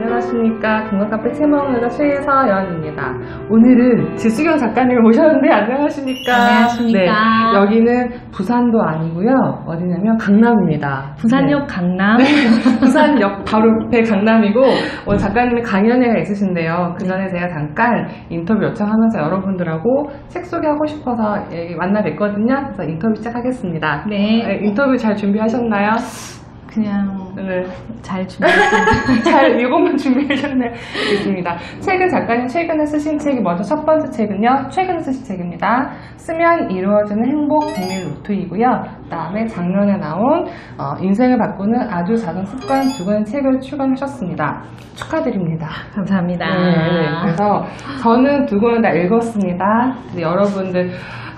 안녕하십니까. 건강카페 채먹여자 최서연입니다. 오늘은 지수경 작가님을 모셨는데 안녕하십니까. 안녕하십니까. 네, 여기는 부산도 아니고요. 어디냐면 강남입니다. 부산역 네. 강남. 부산역 바로 옆에 강남이고 오늘 작가님이 강연회가 있으신데요. 그 전에 제가 잠깐 인터뷰 요청하면서 여러분들하고 책 소개하고 싶어서 예, 만나 뵀거든요. 그래서 인터뷰 시작하겠습니다. 네. 네, 인터뷰 잘 준비하셨나요? 그냥 네. 잘 준비했습니다. 잘 이것만 준비하셨네요. 있습니다. 책은 작가님 최근에 쓰신 책이 먼저 첫 번째 책은요. 최근에 쓰신 책입니다. 쓰면 이루어지는 행복 비밀 노트이고요. 그다음에 작년에 나온 어, 인생을 바꾸는 아주 작은 습관 두 권의 책을 출간하셨습니다. 축하드립니다. 감사합니다. 네, 네. 그래서 저는 두 권을 다 읽었습니다. 여러분들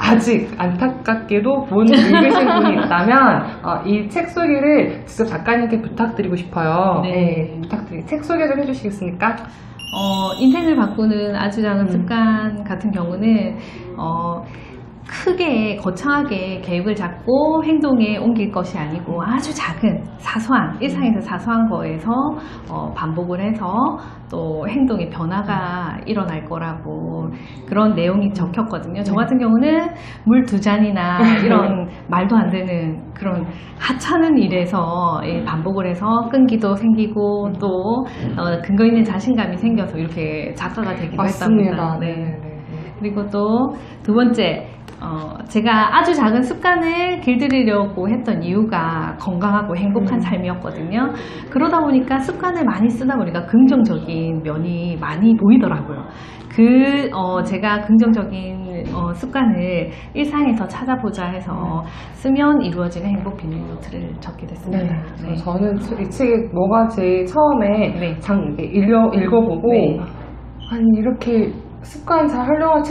아직 안타깝게도 못 읽으신 분이 있다면 어, 이책 소개를 직접 작가님께 부탁드리고 싶어요. 네. 부탁드리. 책 소개 좀 해주시겠습니까? 어, 인생을 바꾸는 아주 작은 음. 습관 같은 경우는 어, 크게 거창하게 계획을 잡고 행동에 옮길 것이 아니고 아주 작은 사소한 일상에서 사소한 거에서 어, 반복을 해서 또 행동의 변화가 일어날 거라고 그런 내용이 적혔거든요. 저 같은 경우는 물 두 잔이나 이런 말도 안 되는 그런 하찮은 일에서 예, 반복을 해서 끈기도 생기고 또 어, 근거 있는 자신감이 생겨서 이렇게 작가가 되기도 맞습니다. 했답니다. 네. 네. 네, 네. 그리고 또 두 번째, 어, 제가 아주 작은 습관을 길들이려고 했던 이유가 건강하고 행복한 음. 삶이었거든요. 그러다 보니까 습관을 많이 쓰다 보니까 긍정적인 면이 많이 보이더라고요. 그, 어, 제가 긍정적인 어, 습관을 일상에서 찾아보자 해서 쓰면 이루어지는 행복 비밀 노트를 적게 네. 됐습니다. 네. 저는 이 책이 뭐가 제일 처음에 네. 장, 읽어, 읽어보고 네. 아니 이렇게 습관 잘 활용한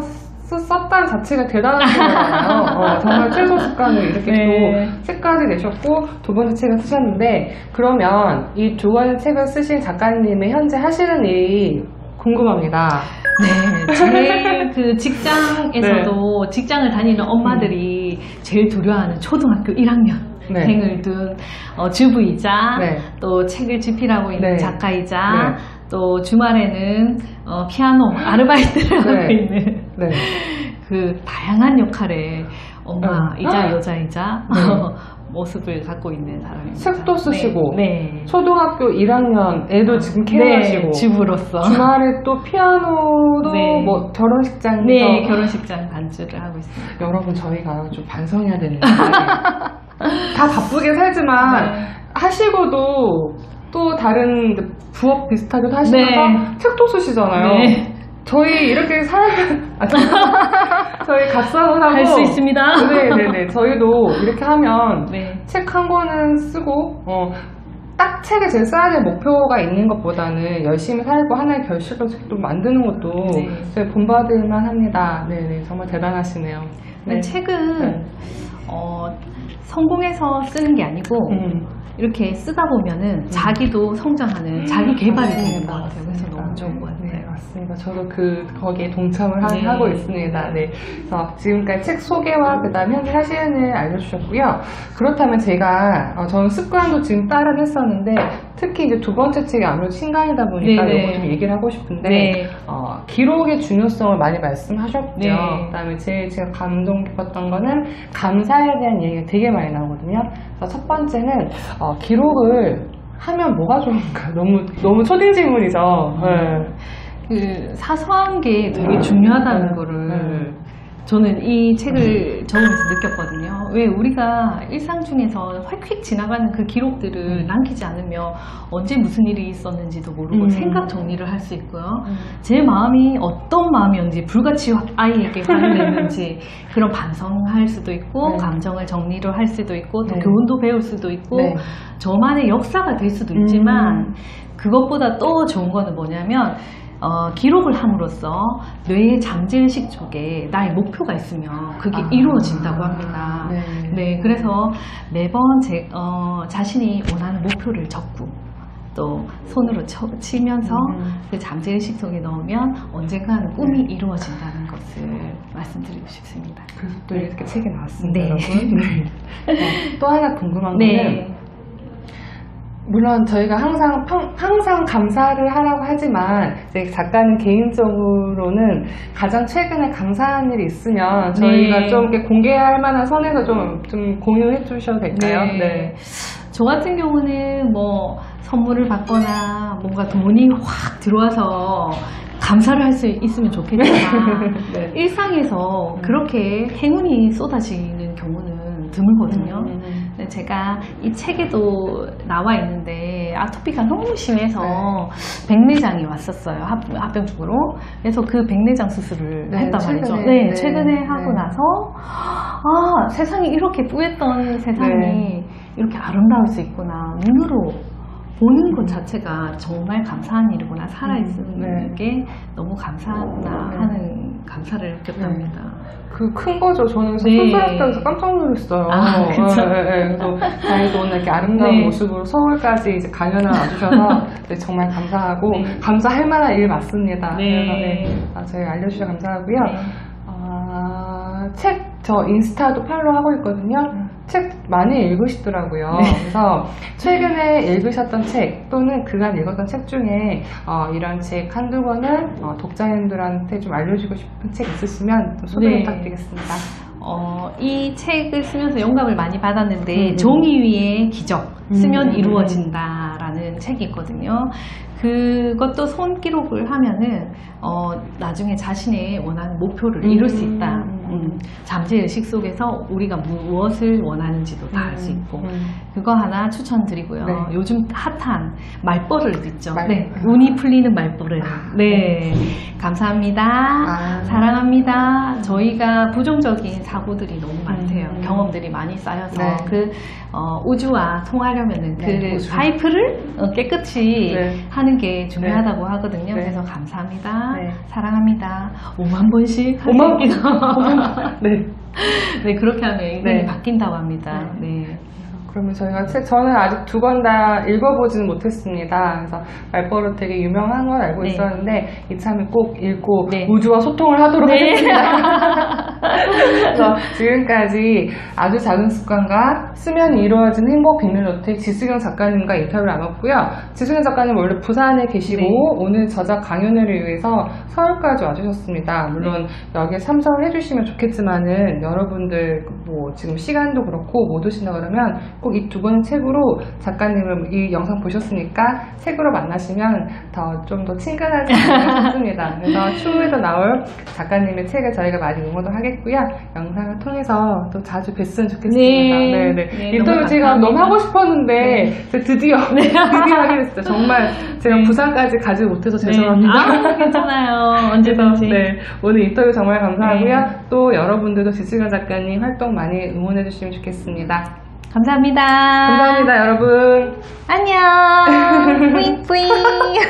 쓰- 썼다는 자체가 대단한 거잖아요. 어, 정말 최소 습관을 이렇게 네. 또 책까지 내셨고 두 번째 책을 쓰셨는데 그러면 이 두 번째 책을 쓰신 작가님의 현재 하시는 일이 궁금합니다. 네, 제 그 직장에서도 네. 직장을 다니는 엄마들이 제일 두려워하는 초등학교 1학년 네. 생을 둔 어, 주부이자 네. 또 책을 집필하고 있는 네. 작가이자 네. 또 주말에는 어, 피아노 아르바이트를 하고 네. 있는 네. 그 다양한 역할의 엄마이자 아. 여자이자 네. 모습을 갖고 있는 사람입니다. 책도 쓰시고 네. 네. 초등학교 1학년 애도 지금 케어하시고 네, 주부로서 주말에 또 피아노도 네. 뭐 결혼식장에서 네, 결혼식장 반주를 하고 있습니다. 여러분 저희가 좀 반성해야 되는데 다 바쁘게 살지만 네. 하시고도 또 다른 부업 비슷하게도 하시면서 네. 책도 쓰시잖아요. 네. 저희 이렇게 살 아, 저희 각성을 하고 할 수 있습니다. 네네네 저희도 이렇게 하면 네. 책한 권은 쓰고 어, 딱 책을 제일 써야 될 목표가 있는 것보다는 열심히 살고 하나의 결실로 책도 만드는 것도 네. 저희 본받을만 합니다. 네네 정말 대단하시네요. 근데 책은 네. 어, 성공해서 쓰는 게 아니고 음. 이렇게 쓰다 보면은 자기도 성장하는 자기 개발이 되는 것. 같아요. 그래서 너무 좋은 것 네, 같아요. 맞습니다. 저도 그 거기에 동참을 하, 네. 고 있습니다. 네. 그래서 지금까지 책 소개와 그다음 현재 하시는 일 알려주셨고요. 그렇다면 제가 어, 저는 습관도 지금 따라 했었는데 특히 이제 두 번째 책이 아무래도 신간이다 보니까 네, 네. 이거 좀 얘기를 하고 싶은데 네. 어, 기록의 중요성을 많이 말씀하셨죠. 네. 그다음에 제일 제가 감동 깊었던 거는 감사에 대한 얘기가 되게 많이 나오거든요. 첫 번째는 어, 기록을 하면 뭐가 좋은가? 너무 너무 초딩 질문이죠. 네. 그 사소한 게 되게 중요하다는 네. 거를 네. 저는 이 책을 적으면서 느꼈거든요. 왜 우리가 일상 중에서 휙휙 지나가는 그 기록들을 음. 남기지 않으면 언제 무슨 일이 있었는지도 모르고 음. 생각 정리를 할 수 있고요. 제 마음이 어떤 마음이었는지 불같이 아이에게 냈는지 그런 반성할 수도 있고 네. 감정을 정리를 할 수도 있고 또 네. 교훈도 배울 수도 있고 네. 저만의 역사가 될 수도 있지만 음. 그것보다 또 좋은 거는 뭐냐면 어, 기록을 함으로써 뇌의 잠재의식 쪽에 나의 목표가 있으면 그게 아. 이루어진다고 합니다. 네. 네, 그래서 매번 제, 어, 자신이 원하는 목표를 적고 또 손으로 쳐, 치면서 음. 그 잠재의식 속에 넣으면 언젠가는 꿈이 이루어진다는 것을 말씀드리고 싶습니다. 그래서 또 이렇게 책이 나왔습니다, 네. 여러분. 네. 어, 또 하나 궁금한 거는 네. 물론 저희가 항상 평- 항상 감사를 하라고 하지만 이제 작가는 개인적으로는 가장 최근에 감사한 일이 있으면 저희가 네. 좀 이렇게 공개할 만한 선에서 좀, 좀 공유해 주셔도 될까요? 네. 저 같은 경우는 뭐 선물을 받거나 뭔가 돈이 확 들어와서 감사를 할 수 있으면 좋겠지만 네. 일상에서 음. 그렇게 행운이 쏟아지는 경우는 드물거든요. 음, 음. 근데 제가 이 책에도 나와 있는데 아토피가 너무 심해서 백내장이 왔었어요. 합, 합병증으로. 그래서 그 백내장 수술을 네, 했단 말이죠. 최근에, 네, 네, 최근에 하고 네. 나서 아 세상이 이렇게 뿌였던 세상이 네. 이렇게 아름다울 수 있구나 눈으로 보는 것 자체가 정말 감사한 일이구나 살아있는 음, 네. 게 너무 감사하구나 네. 하는 감사를 느꼈답니다. 그큰 거죠. 저는 그래서 네. 깜짝 놀랐어요. 아, 그쵸? 네, 네, 네. 그래서 다행히도 오늘 이렇게 아름다운 네. 모습으로 서울까지 이제 강연을 와주셔서 네, 정말 감사하고 네. 감사할 만한 일 맞습니다. 네. 그래서 네, 아, 저희 알려주셔서 감사하고요. 네. 아, 책 저 인스타도 팔로우하고 있거든요. 책 많이 읽으시더라고요. 네. 그래서 최근에 읽으셨던 책 또는 그간 읽었던 책 중에 어, 이런 책 한두 권을 어, 독자님들한테 좀 알려주고 싶은 책 있으시면 좀 소개 네. 부탁드리겠습니다. 어, 이 책을 쓰면서 영감을 많이 받았는데 음. 종이 위에 기적 쓰면 음. 이루어진다라는 책이 있거든요. 그것도 손 기록을 하면은 어, 나중에 자신의 원하는 목표를 음. 이룰 수 있다. 음. 음, 잠재 의식 속에서 우리가 무엇을 원하는지도 다 알 수 있고 음. 그거 하나 추천드리고요. 네. 요즘 핫한 말버릇 있죠. 말- 네, 아. 운이 풀리는 말버릇. 아, 네, 감사합니다. 아. 사랑합니다. 저희가 부정적인 사고들이 너무 많대요. 음. 경험들이 많이 쌓여서 네. 그 어, 우주와 통하려면은 네, 그 우주. 파이프를 어, 깨끗이 네. 하는 게 중요하다고 하거든요. 네. 그래서 감사합니다. 네. 사랑합니다. 5만 번씩 할 5만 수 있기도. 네. 네, 그렇게 하면 네. 바뀐다고 합니다. 네. 그러면 저희가 책, 저는 아직 두 권 다 읽어보지는 못했습니다. 그래서 말버릇 되게 유명한 건 알고 네. 있었는데 이참에 꼭 읽고 네. 우주와 소통을 하도록 네. 하겠습니다. 그래서 지금까지 아주 작은 습관과 수면이 이루어진 행복 비밀노트의 지수경 작가님과 인터뷰를 나눴고요. 지수경 작가님 원래 부산에 계시고 네. 오늘 저작 강연을 위해서 서울까지 와주셨습니다. 물론 여기에 참석을 해주시면 좋겠지만은 여러분들 뭐 지금 시간도 그렇고 못 오신다 그러면 꼭 이 두 권의 책으로 작가님을 이 영상 보셨으니까 책으로 만나시면 더 좀 더 친근하지 않을까 싶습니다. 그래서 추후에도 나올 작가님의 책을 저희가 많이 응원을 하겠고요. 영상을 통해서 또 자주 뵀으면 좋겠습니다. 네. 네, 네, 인터뷰 제가 감사합니다. 너무 하고 싶었는데 제가 드디어 드디어 하게 됐어요. 정말 제가 네. 부산까지 가지 못해서 죄송합니다. 네. 아, 괜찮아요. 언제든지. 네, 오늘 인터뷰 정말 감사하고요. 네. 또 여러분들도 지수경 작가님 활동 많이 응원해 주시면 좋겠습니다. 감사합니다. 감사합니다, 여러분. 안녕. 뿌잉뿌잉.